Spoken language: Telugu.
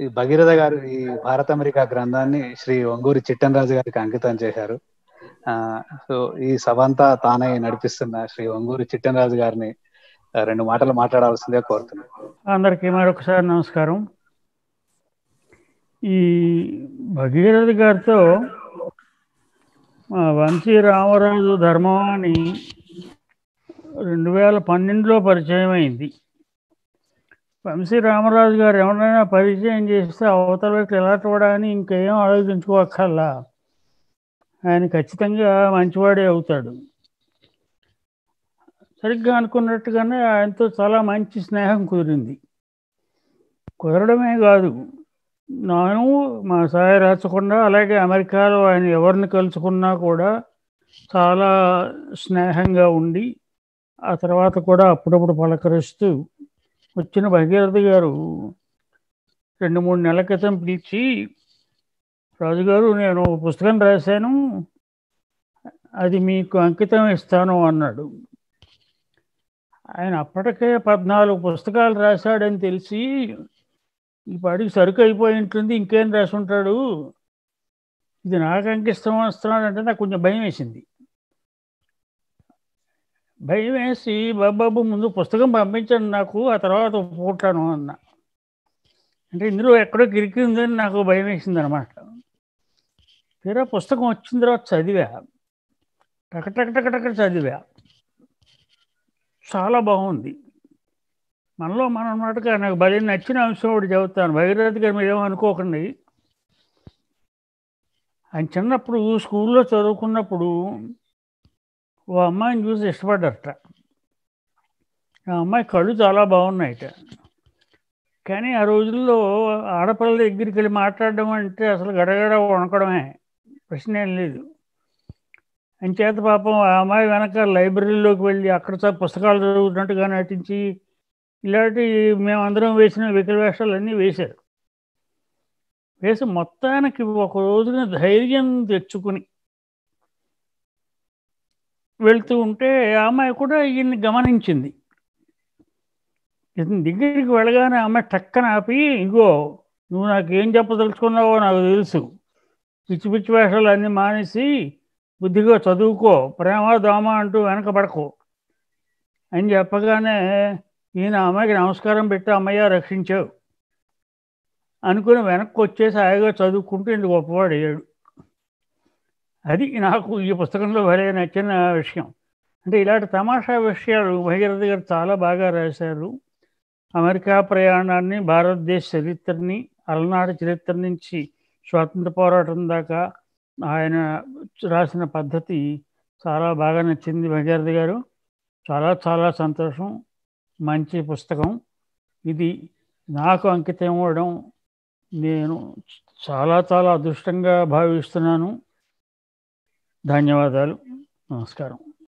ఈ భగీరథ గారు ఈ భారత అమెరికా గ్రంథాన్ని శ్రీ ఒంగూరి చిట్టన్ రాజు గారికి అంకితం చేశారు. ఆ సో ఈ సభంతా తానే నడిపిస్తున్న శ్రీ ఒంగూరి చిట్టన్ రాజు గారిని రెండు మాటలు మాట్లాడాల్సిందే కోరుతున్నాను. అందరికీ మరొకసారి నమస్కారం. ఈ భగీరథ గారితో మా వంశీ రామరాజు ధర్మవాణి రెండు వేల పన్నెండులో పరిచయం అయింది వంశీ రామరాజు గారు ఎవరైనా పరిచయం చేస్తే అవతల వ్యక్తి ఎలా చూడాలని ఇంకేం ఆలోచించుకోక్కర్లా. ఆయన ఖచ్చితంగా మంచివాడే అవుతాడు. సరిగ్గా అనుకున్నట్టుగానే ఆయనతో చాలా మంచి స్నేహం కుదిరింది. కుదరడమే కాదు నేను మా సాయి రాచకుండా అలాగే అమెరికాలో ఆయన ఎవరిని కలుసుకున్నా కూడా చాలా స్నేహంగా ఉండి ఆ తర్వాత కూడా అప్పుడప్పుడు పలకరిస్తూ వచ్చిన భగీరథ గారు రెండు మూడు నెలల క్రితం పిలిచి రాజుగారు నేను ఒక పుస్తకం రాశాను. అది మీకు అంకితం ఇస్తాను అన్నాడు. ఆయన అప్పటికే పద్నాలుగు పుస్తకాలు రాశాడని తెలిసి ఈ పాడికి సరుకు అయిపోయి ఉంటుంది ఇంకేం రాసి ఉంటాడు ఇది నాకు అంకిస్తాం వస్తున్నాడు అంటే నాకు కొంచెం భయం వేసింది. భయం వేసి బాబాబు ముందు పుస్తకం పంపించండి నాకు ఆ తర్వాత ఒప్పుకుంటాను అన్న. అంటే ఇందులో ఎక్కడో గిరికిందని నాకు భయం వేసింది అనమాట తీరా పుస్తకం వచ్చిన తర్వాత చదివా. టక టక టక టక చదివా. చాలా బాగుంది. మనలో మన అన్నట్టుగా నాకు భలే నచ్చిన అంశం ఒకటి చెబుతాను భగీరథ గారు మీరు ఏమనుకోకండి ఆయన చిన్నప్పుడు స్కూల్లో చదువుకున్నప్పుడు ఓ అమ్మాయిని చూసి ఇష్టపడ్డట ఆ అమ్మాయి కళ్ళు చాలా బాగున్నాయట. కానీ ఆ రోజుల్లో ఆడపిల్లల దగ్గరికి వెళ్ళి మాట్లాడడం అంటే అసలు గడగడ వణకడమే. ప్రశ్న ఏం లేదు. అంచేత పాపం ఆ అమ్మాయి వెనక లైబ్రరీలోకి వెళ్ళి అక్కడ పుస్తకాలు చదువుతున్నట్టుగా నటించి ఇలాంటి మేమందరం వేసిన వికల వేషాలన్నీ వేశారు. వేసి మొత్తానికి ఒక రోజున ధైర్యం తెచ్చుకుని వెళ్తూ ఉంటే ఆ అమ్మాయి కూడా ఈయన్ని గమనించింది. ఇతని దగ్గరికి వెళ్ళగానే అమ్మాయి టక్కన ఆపి ఇగో నువ్వు నాకు ఏం చెప్పదలుచుకున్నావో నాకు తెలుసు. పిచ్చి పిచ్చి వేషాలు అన్నీ మానేసి బుద్ధిగా చదువుకో ప్రేమ దోమ అంటూ వెనకబడకు. అని చెప్పగానే ఈయన అమ్మాయికి నమస్కారం పెట్టి అమ్మయ్య రక్షించావు అనుకుని వెనక్కి వచ్చేసి హాయిగా చదువుకుంటూ ఇంత గొప్పవాడు అయ్యాడు అది నాకు ఈ పుస్తకంలో భలే నచ్చిన విషయం. అంటే ఇలాంటి తమాషా విషయాలు భగీరథ గారు చాలా బాగా రాశారు. అమెరికా ప్రయాణాన్ని భారతదేశ చరిత్రని అలనాటి చరిత్ర నుంచి స్వాతంత్ర పోరాటం దాకా ఆయన రాసిన పద్ధతి చాలా బాగా నచ్చింది భగీరథ గారు. చాలా చాలా సంతోషం. మంచి పుస్తకం. ఇది నాకు అంకితం ఇవ్వడం నేను చాలా చాలా అదృష్టంగా భావిస్తున్నాను. ధన్యవాదాలు. నమస్కారం.